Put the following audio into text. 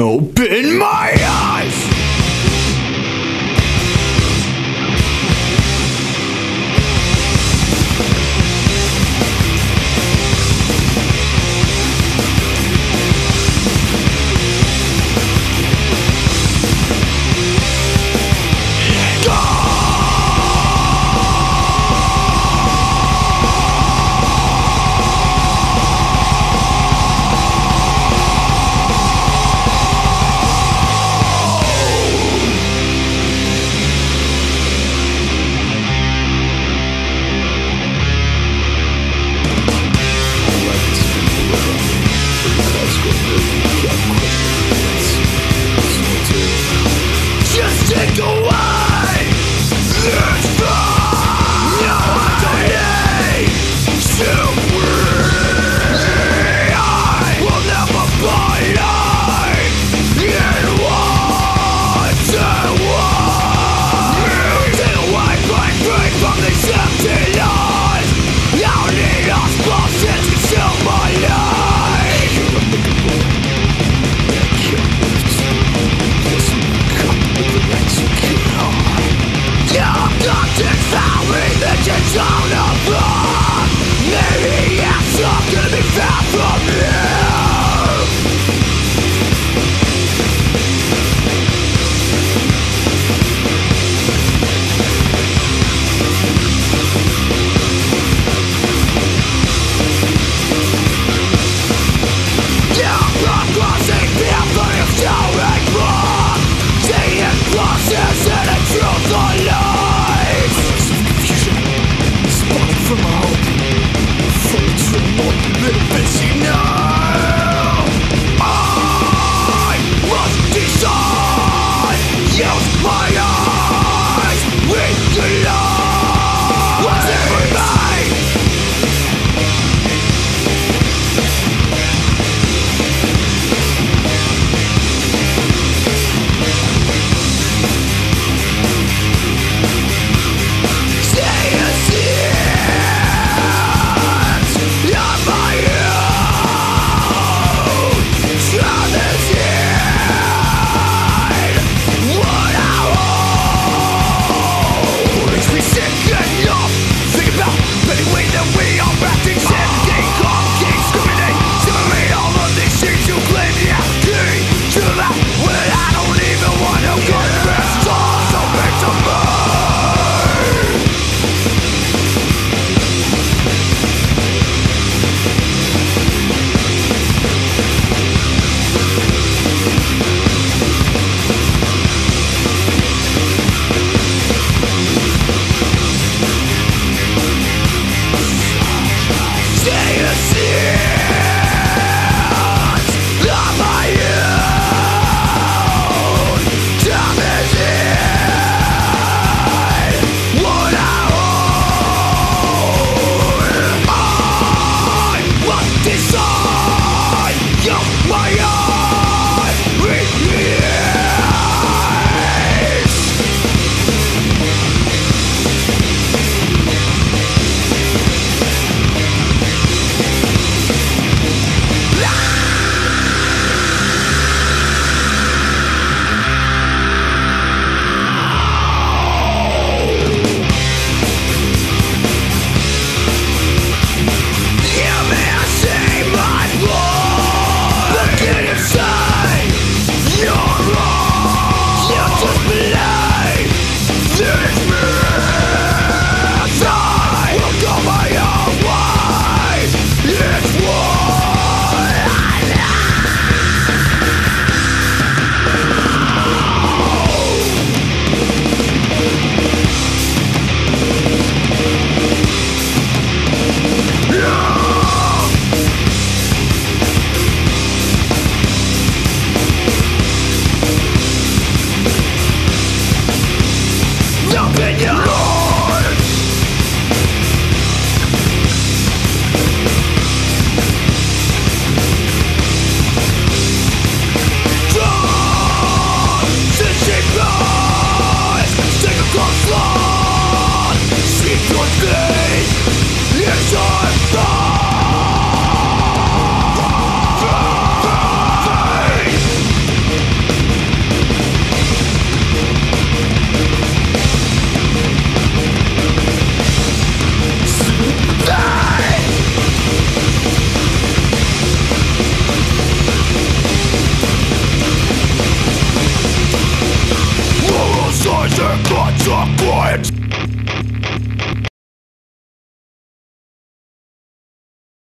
Open my eyes! Yeah. that you don't know Maybe it's not gonna be found from me. open your. Sick thoughts of quiet.